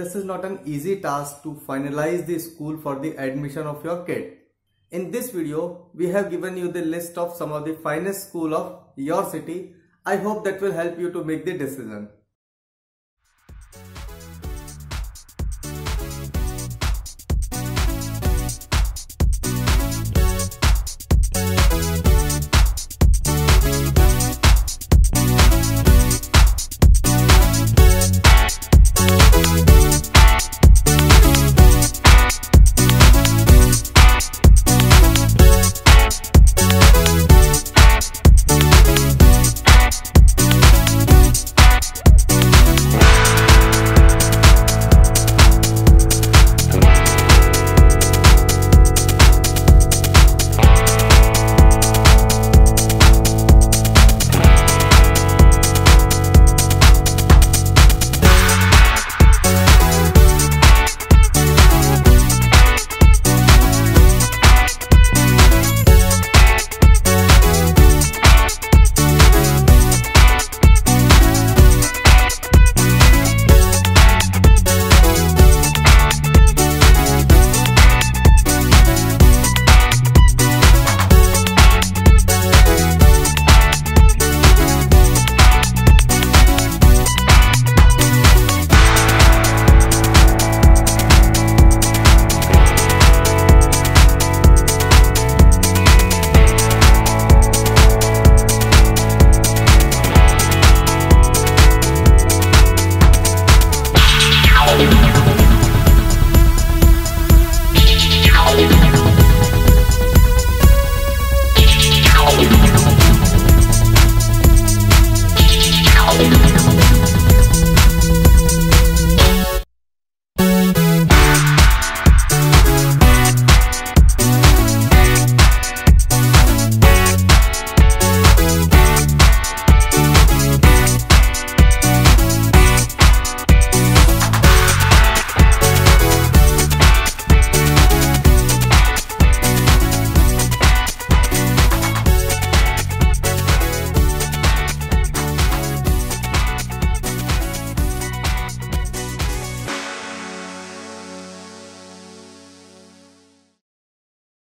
this is not an easy task to finalize the school for the admission of your kid. In this video, we have given you the list of some of the finest school of your city. I hope that will help you to make the decision.